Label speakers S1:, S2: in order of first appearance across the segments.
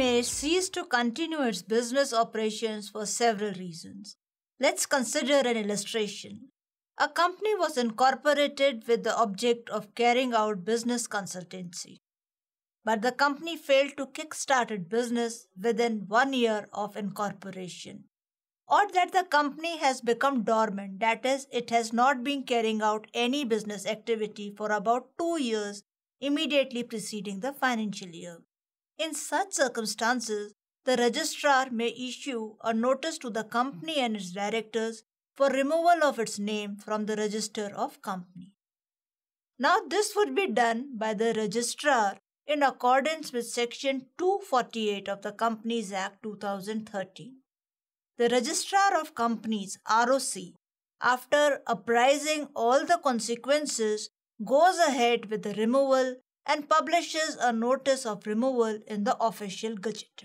S1: may cease to continue its business operations for several reasons. Let's consider an illustration. A company was incorporated with the object of carrying out business consultancy. But the company failed to kickstart its business within one year of incorporation. Or that the company has become dormant, that is, it has not been carrying out any business activity for about two years immediately preceding the financial year. In such circumstances, the registrar may issue a notice to the company and its directors for removal of its name from the register of company. Now, this would be done by the registrar in accordance with section 248 of the Companies Act 2013. The registrar of companies ROC after apprising all the consequences goes ahead with the removal and publishes a notice of removal in the official gazette.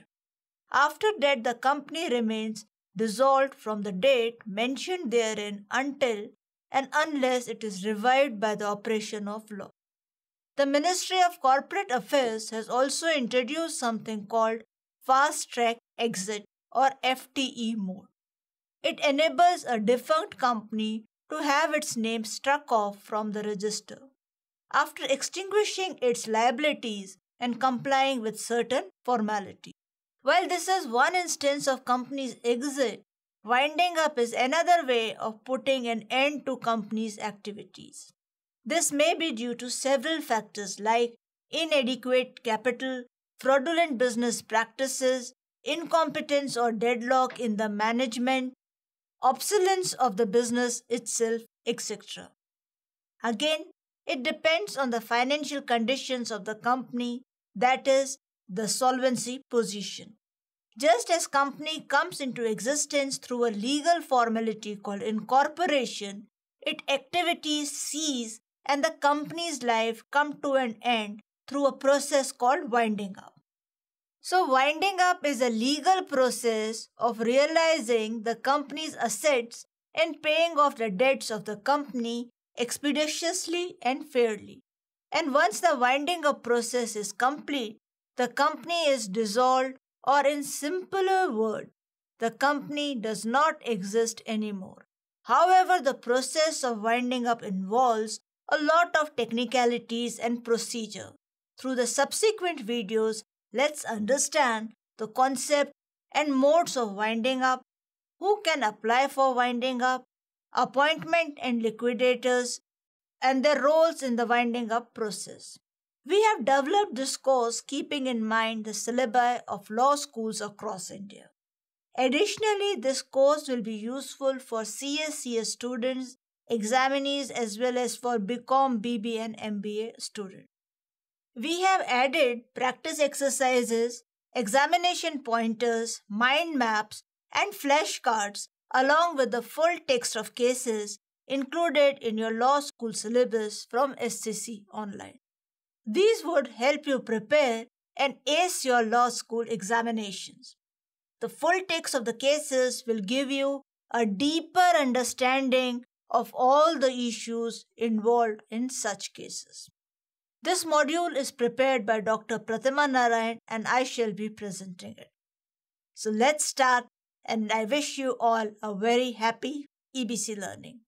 S1: After that, the company remains dissolved from the date mentioned therein until and unless it is revived by the operation of law. The Ministry of Corporate Affairs has also introduced something called Fast Track Exit or FTE mode. It enables a defunct company to have its name struck off from the register after extinguishing its liabilities and complying with certain formalities. While this is one instance of company's exit, winding up is another way of putting an end to company's activities. This may be due to several factors like inadequate capital, fraudulent business practices, incompetence or deadlock in the management, obsolescence of the business itself, etc. Again, it depends on the financial conditions of the company, that is, the solvency position. Just as company comes into existence through a legal formality called incorporation, its activities cease and the company's life come to an end through a process called winding up. So winding up is a legal process of realizing the company's assets and paying off the debts of the company expeditiously and fairly. And once the winding up process is complete, the company is dissolved, or in simpler words, the company does not exist anymore. However, the process of winding up involves a lot of technicalities and procedure. Through the subsequent videos, let's understand the concept and modes of winding up, who can apply for winding up, appointment and liquidators, and their roles in the winding up process. We have developed this course keeping in mind the syllabi of law schools across India. Additionally, this course will be useful for CSCS students, examinees, as well as for BCom, BB, and MBA students. We have added practice exercises, examination pointers, mind maps, and flashcards along with the full text of cases included in your law school syllabus from SCC Online. These would help you prepare and ace your law school examinations. The full text of the cases will give you a deeper understanding of all the issues involved in such cases. This module is prepared by Dr. Pratima Narayan and I shall be presenting it. So let's start and I wish you all a very happy EBC learning.